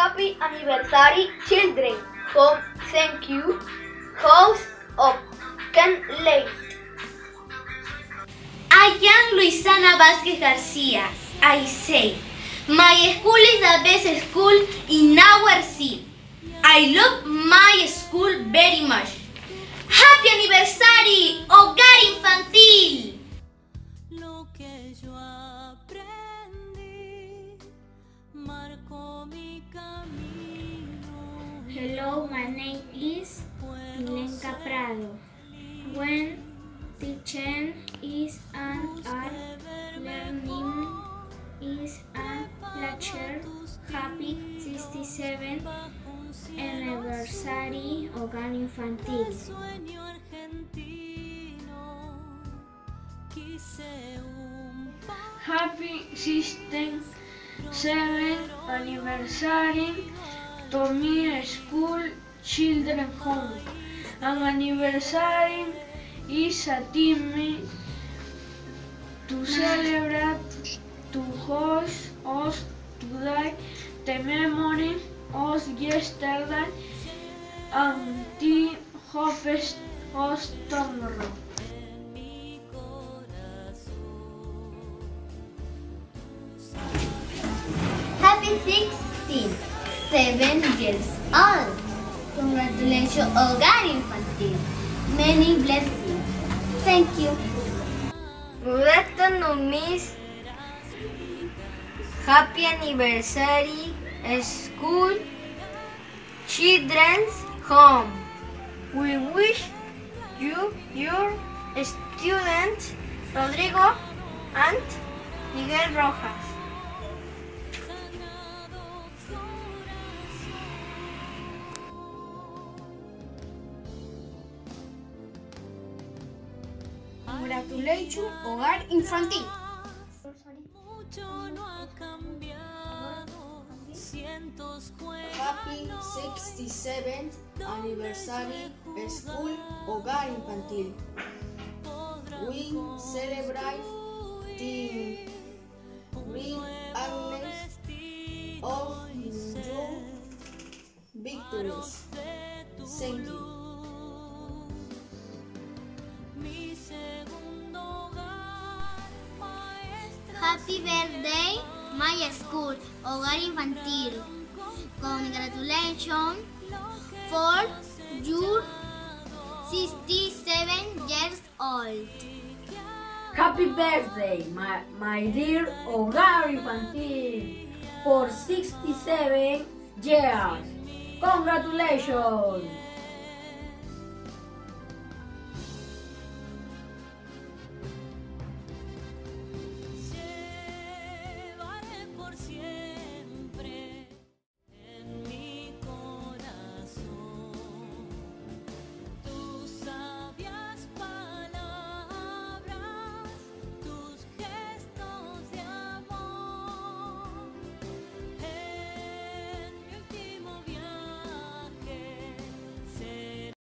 Happy anniversary, children. Home, thank you. House of Ken Late. I am Luisana Vázquez Garcia. I say, my school is the best school name is Milenka Prado. When teaching is an art, learning is a pleasure. Happy 67 anniversary Hogar Infantil. Happy System 7 anniversary to my school children home. An anniversary is a time to celebrate to host us today the memory of yesterday and the hope of tomorrow. Happy 16, 7 years old. Congratulations, oh, Hogar Infantil. Many blessings. Thank you. Good afternoon, Miss. Happy anniversary, school, children's home. We wish you, your students, Rodrigo and Miguel Rojas. Congratulations, Hogar Infantil. Mucho no ha cambiado, cientos Happy 67th Anniversary School Hogar Infantil. We celebrate the Agnes of your victories. Thank you. Happy birthday, my school, Hogar Infantil. Congratulations for your 67 years old. Happy birthday, my, my dear Hogar Infantil, for 67 years. Congratulations!